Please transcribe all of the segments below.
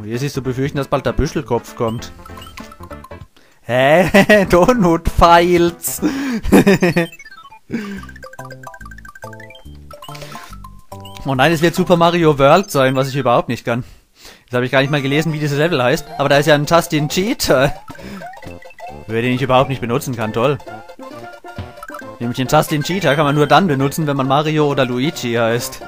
Und jetzt ist zu befürchten, dass bald der Büschelkopf kommt. Hä? Donut-Files! oh nein, es wird Super Mario World sein, was ich überhaupt nicht kann. Jetzt habe ich gar nicht mal gelesen, wie dieses Level heißt. Aber da ist ja ein Justin Cheater. Den ich überhaupt nicht benutzen kann, toll. Nämlich den Justin Cheater kann man nur dann benutzen, wenn man Mario oder Luigi heißt.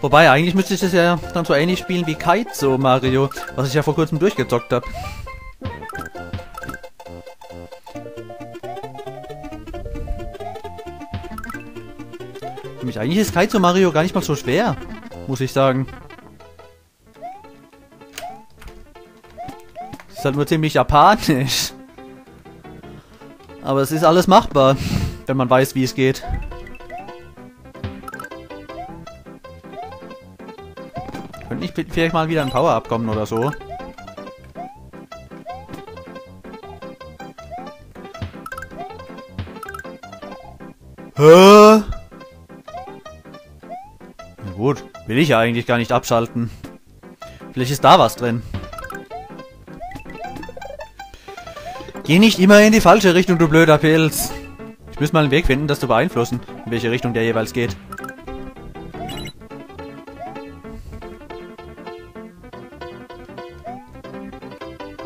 Wobei, eigentlich müsste ich das ja dann so ähnlich spielen wie Kaizo Mario, was ich ja vor kurzem durchgezockt habe. Nämlich eigentlich ist Kaizo Mario gar nicht mal so schwer, muss ich sagen. Ist halt nur ziemlich japanisch. Aber es ist alles machbar, wenn man weiß, wie es geht. Könnte ich vielleicht mal wieder ein Power-Up kommen oder so. Hä? Na gut, will ich ja eigentlich gar nicht abschalten. Vielleicht ist da was drin. Geh nicht immer in die falsche Richtung, du blöder Pilz. Ich muss mal einen Weg finden, das zu beeinflussen, in welche Richtung der jeweils geht.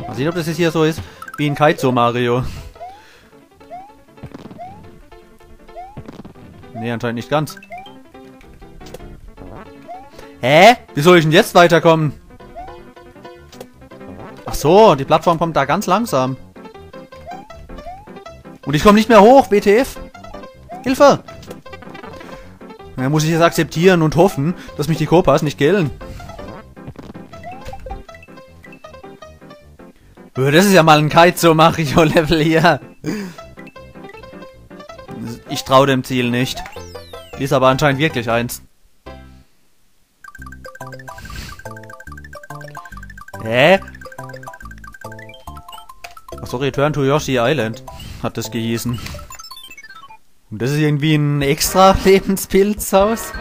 Mal sehen, ob das jetzt hier so ist, wie in Kaizo Mario. Nee, anscheinend nicht ganz. Hä? Wie soll ich denn jetzt weiterkommen? Ach so, die Plattform kommt da ganz langsam. Und ich komme nicht mehr hoch, WTF. Hilfe! Da muss ich jetzt akzeptieren und hoffen, dass mich die Kopas nicht killen. Das ist ja mal ein Kaizo Mario Level hier. Ich traue dem Ziel nicht. Ist aber anscheinend wirklich eins. Hä? Achso, Return to Yoshi Island hat das gehießen. Und das ist irgendwie ein extra Lebenspilzhaus?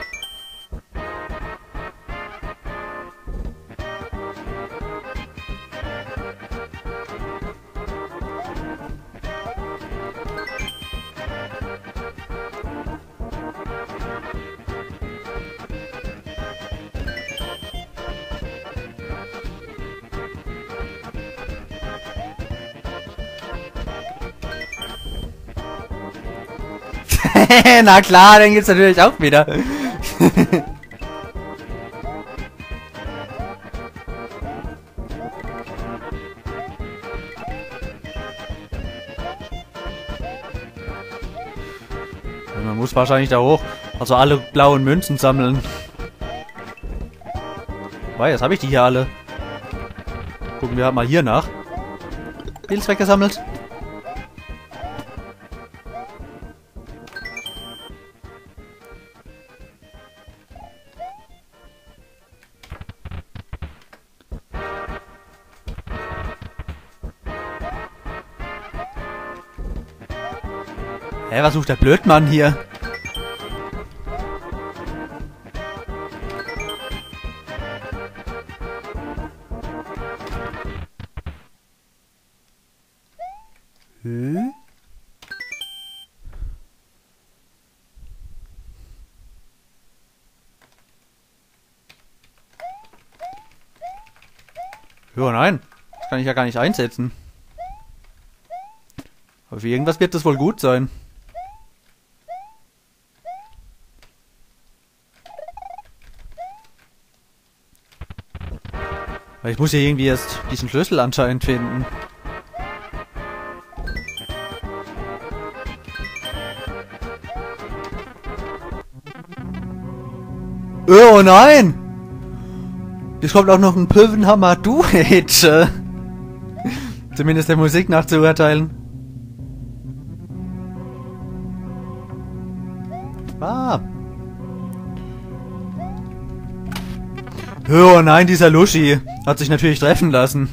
Na klar, den gibt's natürlich auch wieder. Man muss wahrscheinlich da hoch. Also alle blauen Münzen sammeln. Weil, jetzt habe ich die hier alle. Gucken wir mal hier nach. Pilz weggesammelt. Hä, was sucht der Blödmann hier? Hä? Ja, nein. Das kann ich ja gar nicht einsetzen. Aber für irgendwas wird das wohl gut sein. Ich muss ja irgendwie erst diesen Schlüssel anscheinend finden. Oh nein! Jetzt kommt auch noch ein Pövenhammer Duet. Zumindest der Musik nach zu urteilen. Ah. Oh nein, dieser Luschi hat sich natürlich treffen lassen.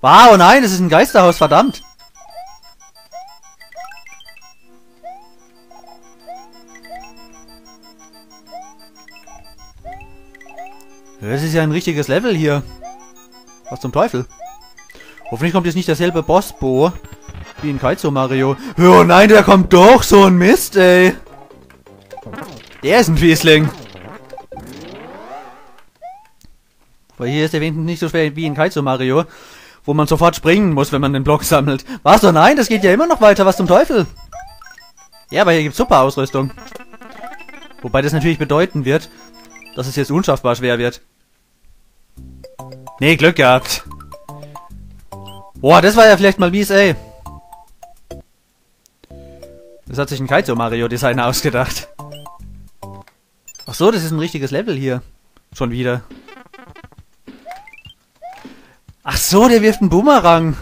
Wow, nein, es ist ein Geisterhaus, verdammt. Das ist ja ein richtiges Level hier. Was zum Teufel? Hoffentlich kommt jetzt nicht derselbe Bossbo wie in Kaizo Mario. Oh nein, der kommt doch, so ein Mist, ey. Der ist ein Fiesling. Weil hier ist der Wind nicht so schwer wie in Kaizo Mario, wo man sofort springen muss, wenn man den Block sammelt. Was? Oh nein, das geht ja immer noch weiter. Was zum Teufel? Ja, aber hier gibt's super Ausrüstung. Wobei das natürlich bedeuten wird, dass es jetzt unschaffbar schwer wird. Nee, Glück gehabt. Boah, das war ja vielleicht mal mies, ey. Das hat sich ein Kaizo Mario Designer ausgedacht. Ach so, das ist ein richtiges Level hier. Schon wieder. Ach so, der wirft einen Boomerang.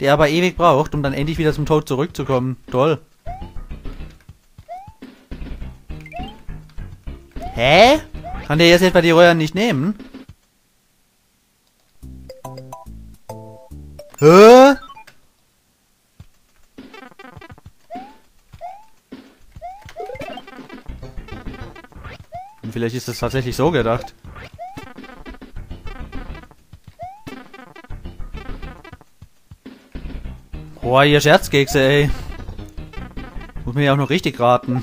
Der aber ewig braucht, um dann endlich wieder zum Tod zurückzukommen. Toll. Hä? Kann der jetzt etwa die Röhren nicht nehmen? Hä? Vielleicht ist das tatsächlich so gedacht. Boah, ihr Scherzkekse, ey. Muss mir ja auch noch richtig raten.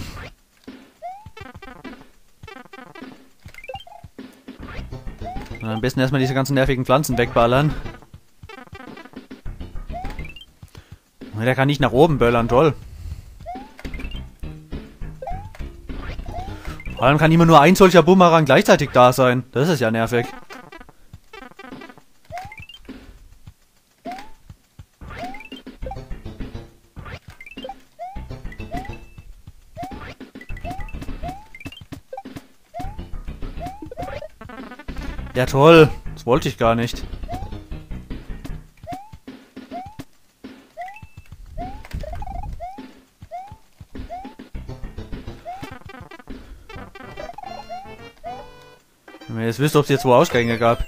Na, am besten erstmal diese ganzen nervigen Pflanzen wegballern. Der kann nicht nach oben böllern, toll. Vor allem kann immer nur ein solcher Bumerang gleichzeitig da sein. Das ist ja nervig. Ja toll, das wollte ich gar nicht. Wenn ihr jetzt wisst, ob es jetzt wo Ausgänge gab.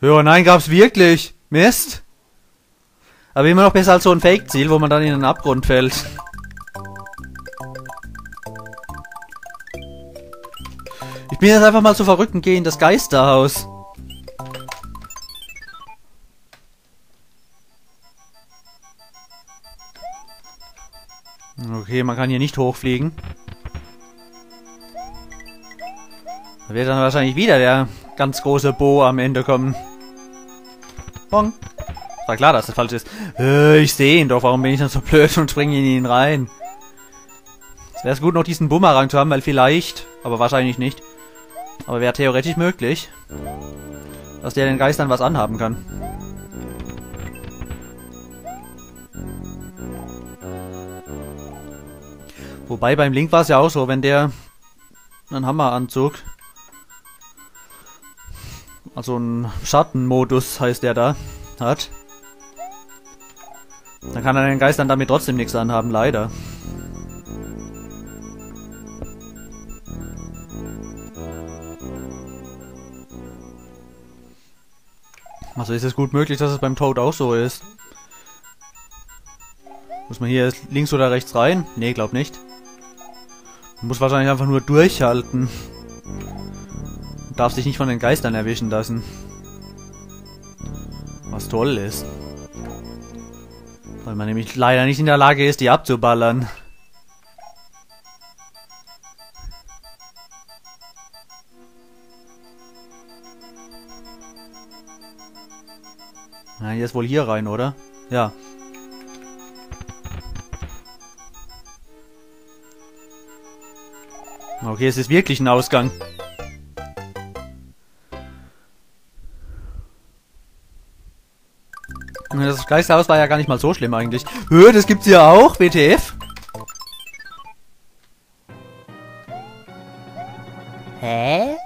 Ja, nein, gab's wirklich. Mist. Aber immer noch besser als so ein Fake-Ziel, wo man dann in den Abgrund fällt. Ich bin jetzt einfach mal so verrückt und gehe in das Geisterhaus. Okay, man kann hier nicht hochfliegen. Da wird dann wahrscheinlich wieder der ganz große Bo am Ende kommen. Bong. War klar, dass das falsch ist. Äh, ich sehe ihn doch. Warum bin ich dann so blöd und springe in ihn rein? Es wäre gut, noch diesen Bumerang zu haben, weil vielleicht, aber wahrscheinlich nicht, aber wäre theoretisch möglich, dass der den Geistern was anhaben kann. Wobei beim Link war es ja auch so, wenn der einen Hammeranzug, also einen Schattenmodus heißt der da, hat, dann kann er den Geistern damit trotzdem nichts anhaben, leider. Also ist es gut möglich, dass es beim Toad auch so ist. Muss man hier links oder rechts rein? Nee, glaub nicht. Man muss wahrscheinlich einfach nur durchhalten. Darf sich nicht von den Geistern erwischen lassen. Was toll ist. Weil man nämlich leider nicht in der Lage ist, die abzuballern. Na, jetzt wohl hier rein, oder? Ja. Okay, es ist wirklich ein Ausgang. Das gleiche Haus war ja gar nicht mal so schlimm eigentlich. Hö, das gibt's ja auch, WTF? Hä?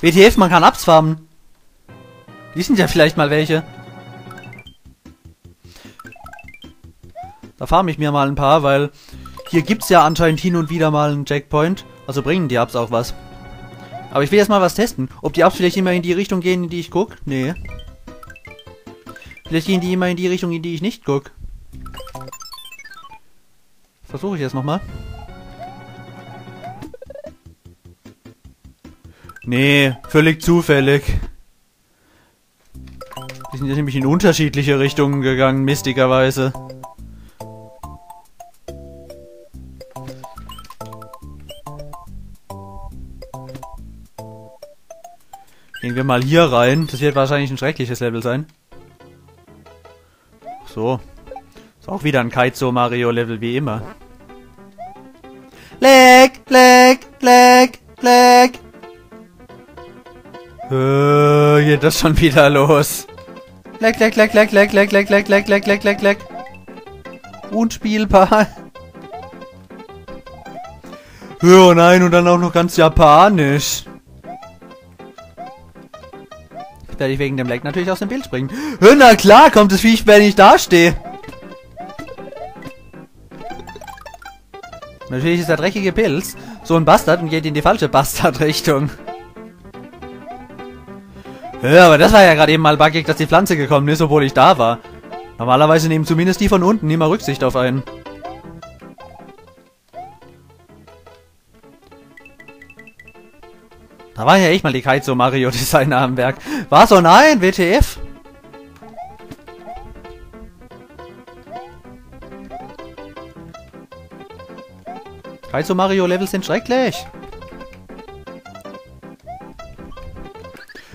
WTF, man kann Abs farmen. Die sind ja vielleicht mal welche. Da farme ich mir mal ein paar, weil hier gibt's ja anscheinend hin und wieder mal einen Checkpoint. Also bringen die Ups auch was. Aber ich will jetzt mal was testen. Ob die Ups vielleicht immer in die Richtung gehen, in die ich guck? Nee. Vielleicht gehen die immer in die Richtung, in die ich nicht guck. Versuche ich jetzt nochmal. Nee, völlig zufällig. Die sind ja nämlich in unterschiedliche Richtungen gegangen, mistigerweise. Gehen wir mal hier rein. Das wird wahrscheinlich ein schreckliches Level sein. So. Ist auch wieder ein Kaizo Mario Level wie immer. Leck, leck, leck, leck. Äh, geht das schon wieder los. Leck, leck, leck, leck, leck, leck, leck, leck, leck, leck, leck, leck, leck. Unspielbar. Oh nein, und dann auch noch ganz japanisch. Werde ich wegen dem Leck natürlich aus dem Bild springen. Na klar, kommt das Viech, wenn ich da stehe. Natürlich ist der dreckige Pilz so ein Bastard und geht in die falsche Bastard-Richtung. Ja, aber das war ja gerade eben mal buggig, dass die Pflanze gekommen ist, obwohl ich da war. Normalerweise nehmen zumindest die von unten immer Rücksicht auf einen. Da war ja echt mal die Kaizo Mario Designer am Werk. Was? Oh nein, WTF? Kaizo Mario Levels sind schrecklich.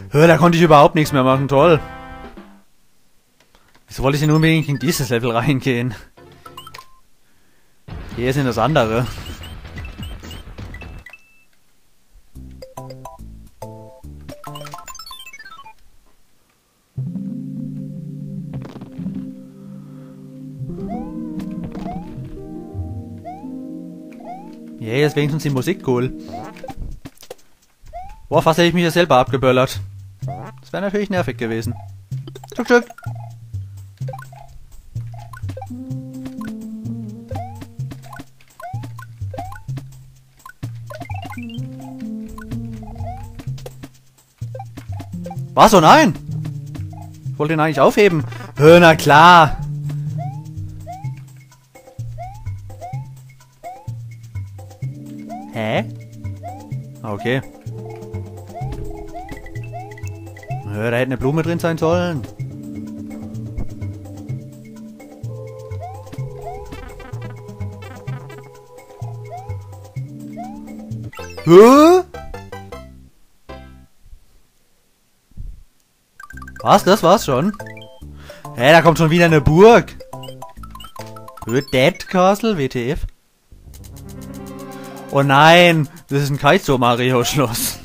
Hör, da konnte ich überhaupt nichts mehr machen. Toll. Wieso wollte ich denn unbedingt in dieses Level reingehen? Hier sind das andere. Yeah, ist wenigstens die Musik cool. Boah, fast hätte ich mich ja selber abgeböllert. Das wäre natürlich nervig gewesen. Tschuk, tschuk. Was? Oh nein! Ich wollte ihn eigentlich aufheben. Na klar. Okay. Da hätte eine Blume drin sein sollen. Hä? Was? Das war's schon? Hä, da kommt schon wieder eine Burg. Dead Castle? WTF? Oh nein, das ist ein Kaizo Mario Schloss.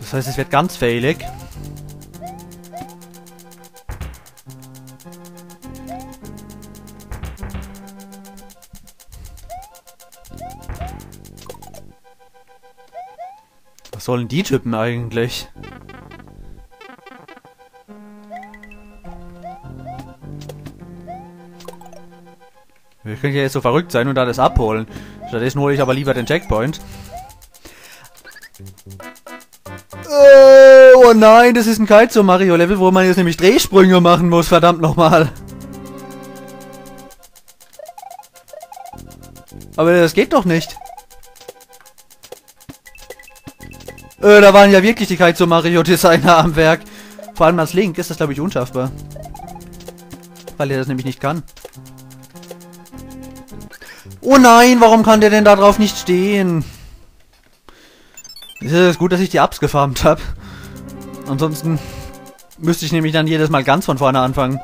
Das heißt, es wird ganz failig. Was sollen die Typen eigentlich? Ich könnte ja jetzt so verrückt sein und alles abholen. Stattdessen hole ich aber lieber den Checkpoint. Oh, oh nein, das ist ein Kaizo Mario Level, wo man jetzt nämlich Drehsprünge machen muss, verdammt nochmal. Aber das geht doch nicht. Äh, da waren ja wirklich die Kaizo Mario Designer am Werk. Vor allem als Link ist das, glaube ich, unschaffbar. Weil er das nämlich nicht kann. Oh nein, warum kann der denn da drauf nicht stehen? Es ist gut, dass ich die Ups gefarmt habe. Ansonsten müsste ich nämlich dann jedes Mal ganz von vorne anfangen.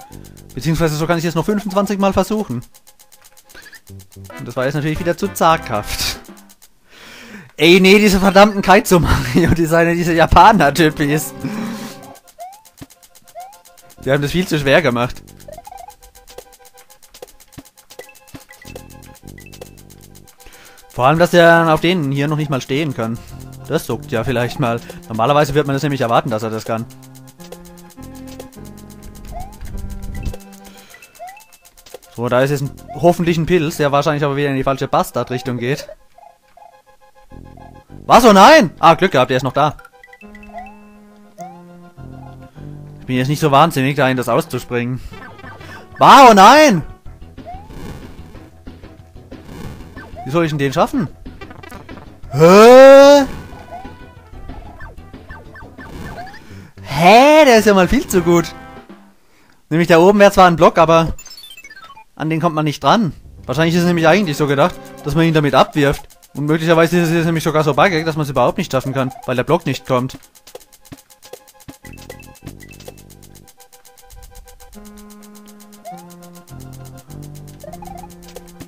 Beziehungsweise so kann ich es noch 25 Mal versuchen. Und das war jetzt natürlich wieder zu zaghaft. Ey, nee, diese verdammten Kaizo Mario Designer, diese Japaner-Typis. Die haben das viel zu schwer gemacht. Vor allem, dass er auf denen hier noch nicht mal stehen kann. Das suckt ja vielleicht mal. Normalerweise wird man das nämlich erwarten, dass er das kann. So, da ist jetzt ein, hoffentlich ein Pilz, der wahrscheinlich aber wieder in die falsche Bastard-Richtung geht. Was? Oh nein! Ah, Glück gehabt, der ist noch da. Ich bin jetzt nicht so wahnsinnig, dahin das auszuspringen. Wow, oh nein! Soll ich denn den schaffen? Hä? Hä? Der ist ja mal viel zu gut. Nämlich da oben wäre zwar ein Block, aber an den kommt man nicht dran. Wahrscheinlich ist es nämlich eigentlich so gedacht, dass man ihn damit abwirft. Und möglicherweise ist es nämlich sogar so buggig, dass man es überhaupt nicht schaffen kann, weil der Block nicht kommt.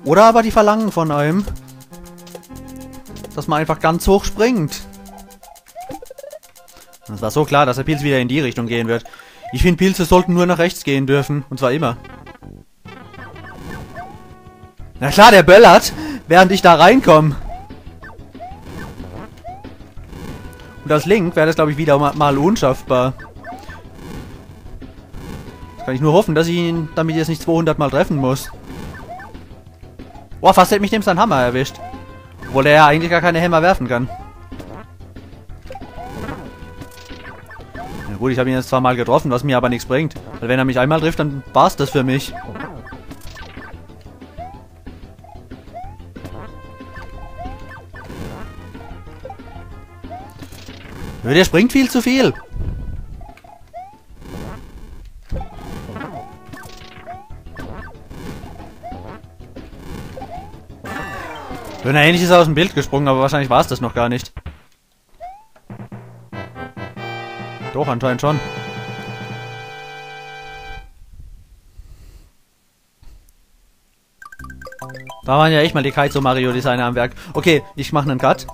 Oder aber die verlangen von einem, dass man einfach ganz hoch springt. Das war so klar, dass der Pilz wieder in die Richtung gehen wird. Ich finde, Pilze sollten nur nach rechts gehen dürfen. Und zwar immer. Na klar, der böllert, während ich da reinkomme. Und als Link wäre das, glaube ich, wieder mal unschaffbar. Jetzt kann ich nur hoffen, dass ich ihn damit jetzt nicht 200 Mal treffen muss. Boah, fast hätte mich dem sein Hammer erwischt. Obwohl er ja eigentlich gar keine Hämmer werfen kann. Na gut, ich habe ihn jetzt zwar mal getroffen, was mir aber nichts bringt. Weil wenn er mich einmal trifft, dann war's das für mich. Der springt viel zu viel. Na, ähnlich ist er aus dem Bild gesprungen, aber wahrscheinlich war es das noch gar nicht. Doch, anscheinend schon. Da waren ja echt mal die Kaizo Mario Designer am Werk. Okay, ich mache einen Cut.